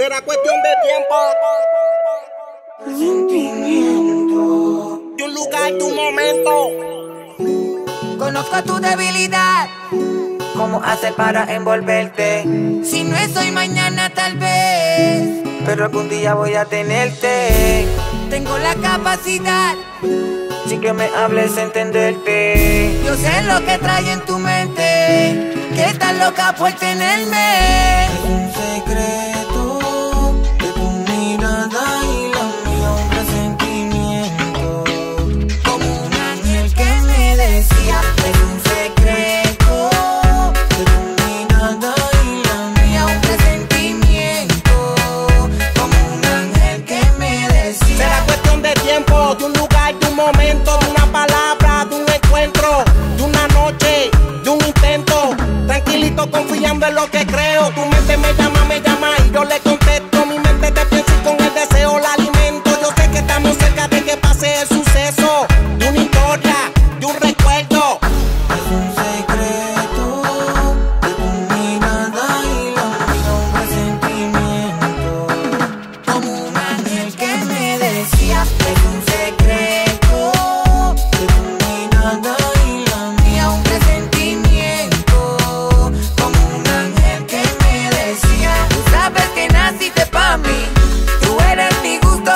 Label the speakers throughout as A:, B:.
A: Será cuestión de tiempo.
B: Sentimiento.
A: De un lugar, de un momento.
B: Conozco tu debilidad. ¿Cómo haces para envolverte? Si no es hoy, mañana tal vez. Pero algún día voy a tenerte. Tengo la capacidad. Sin que me hables, entenderte. Yo sé lo que trae en tu mente. Que estás loca por tenerme. Es un secreto
A: lo que creo. Tu mente me llama, me llama y yo le contesto. Mi mente te piensa y con el deseo la alimento. Yo sé que estamos cerca de que pase el suceso. De una historia, de un recuerdo.
B: Es un secreto de tu mirada y un presentimiento. Como un ángel que me decía,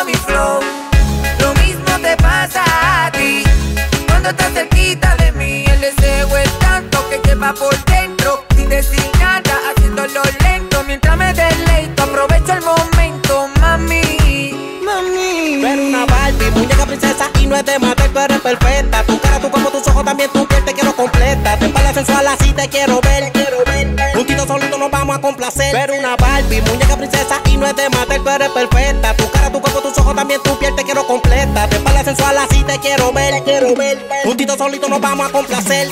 B: mi flow. Lo mismo te pasa a ti. Cuando estás cerquita de mí, el deseo es tanto que lleva por dentro. Sin decir nada, haciéndolo lento. Mientras me deleito, aprovecho el momento, mami. Mami.
A: Eres una Barbie, muñeca princesa y no es de matar, tú eres perfecta. Tu cara, tu cuerpo, tus ojos, también tu piel te quiero completa. Te espalda sensual así te quiero ver, quiero ver. Juntito solito nos vamos a complacer. Eres una Barbie, muñeca princesa y no es de matar, tú eres perfecta. Te te quiero ver, quiero ver. Juntito solito nos vamos a complacer.